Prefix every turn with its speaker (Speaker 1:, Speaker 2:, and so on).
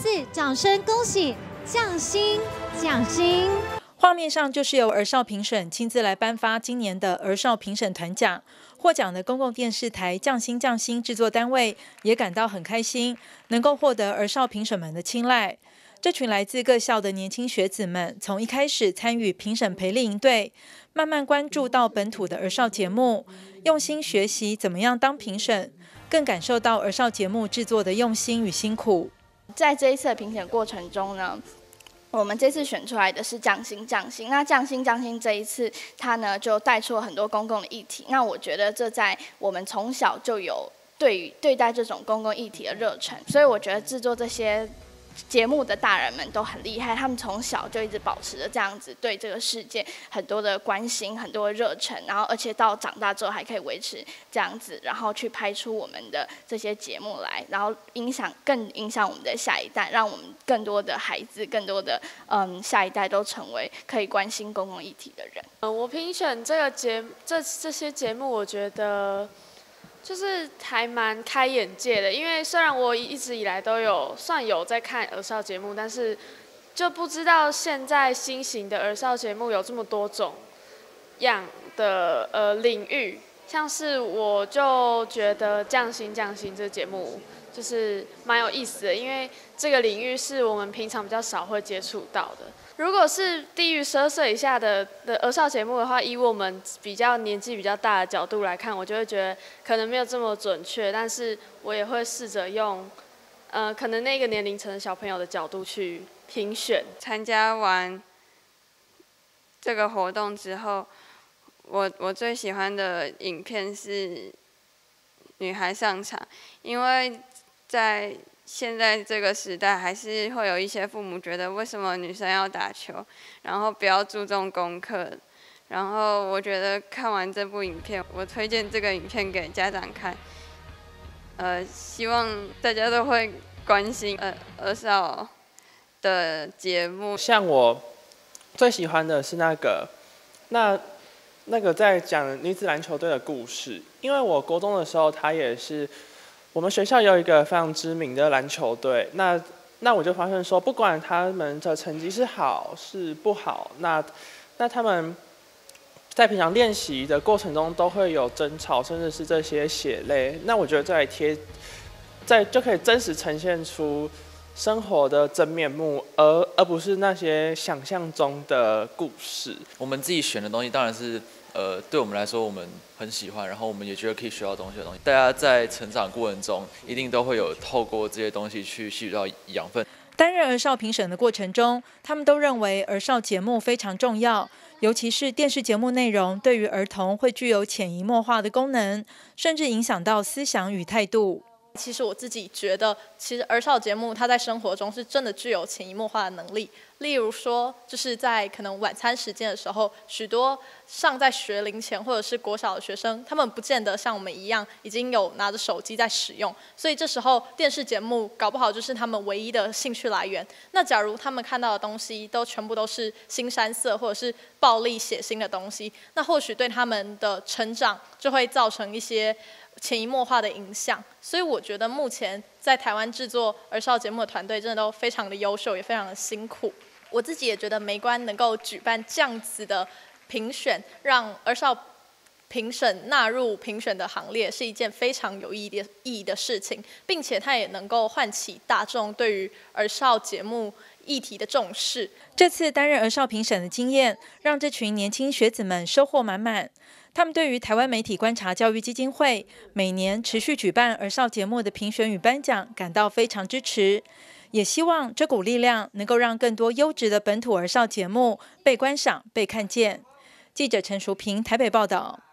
Speaker 1: 四掌声恭喜匠心匠心。
Speaker 2: 画面上就是由儿少评审亲自来颁发今年的儿少评审团奖。获奖的公共电视台匠心匠心制作单位也感到很开心，能够获得儿少评审们的青睐。这群来自各校的年轻学子们，从一开始参与评审培力营队，慢慢关注到本土的儿少节目，用心学习怎么样当评审，更感受到儿少节目制作的用心与辛苦。
Speaker 3: 在这一次的评选过程中呢，我们这次选出来的是匠心匠心。那匠心匠心这一次，他呢就带出了很多公共的议题。那我觉得这在我们从小就有对于对待这种公共议题的热忱，所以我觉得制作这些。节目的大人们都很厉害，他们从小就一直保持着这样子对这个世界很多的关心、很多的热忱，然后而且到长大之后还可以维持这样子，然后去拍出我们的这些节目来，然后影响更影响我们的下一代，让我们更多的孩子、更多的嗯下一代都成为可以关心公共议题的人。
Speaker 4: 嗯，我评选这个节这这些节目，我觉得。就是还蛮开眼界的，因为虽然我一直以来都有算有在看儿少节目，但是就不知道现在新型的儿少节目有这么多种样的呃领域。像是我就觉得《匠心匠心》这个节目就是蛮有意思的，因为这个领域是我们平常比较少会接触到的。如果是低于十二岁以下的的儿少节目的话，以我们比较年纪比较大的角度来看，我就会觉得可能没有这么准确。但是我也会试着用，呃，可能那个年龄层小朋友的角度去评选。
Speaker 5: 参加完这个活动之后，我我最喜欢的影片是女孩上场，因为在。现在这个时代，还是会有一些父母觉得，为什么女生要打球，然后不要注重功课。然后我觉得看完这部影片，我推荐这个影片给家长看。呃，希望大家都会关心呃二少的节目。
Speaker 6: 像我最喜欢的是那个，那那个在讲女子篮球队的故事，因为我高中的时候，他也是。我们学校有一个非常知名的篮球队，那那我就发现说，不管他们的成绩是好是不好，那那他们在平常练习的过程中都会有争吵，甚至是这些血泪。那我觉得在贴在就可以真实呈现出生活的真面目，而而不是那些想象中的故事。
Speaker 7: 我们自己选的东西当然是。呃，对我们来说，我们很喜欢，然后我们也觉得可以学到东西的东西。大家在成长过程中，一定都会有透过这些东西去吸取到养分。
Speaker 2: 担任儿少评审的过程中，他们都认为儿少节目非常重要，尤其是电视节目内容对于儿童会具有潜移默化的功能，甚至影响到思想与态度。
Speaker 8: 其实我自己觉得，其实儿少节目它在生活中是真的具有潜移默化的能力。例如说，就是在可能晚餐时间的时候，许多尚在学龄前或者是国小的学生，他们不见得像我们一样已经有拿着手机在使用，所以这时候电视节目搞不好就是他们唯一的兴趣来源。那假如他们看到的东西都全部都是新山色或者是暴力血腥的东西，那或许对他们的成长就会造成一些。潜移默化的影响，所以我觉得目前在台湾制作儿少节目的团队真的都非常的优秀，也非常的辛苦。我自己也觉得梅关能够举办这样子的评选，让儿少评审纳入评选的行列，是一件非常有意义的意义的事情，并且它也能够唤起大众对于儿少节目议题的重视。
Speaker 2: 这次担任儿少评审的经验，让这群年轻学子们收获满满。他们对于台湾媒体观察教育基金会每年持续举办儿少节目的评选与颁奖感到非常支持，也希望这股力量能够让更多优质的本土儿少节目被观赏、被看见。记者陈淑平台北报道。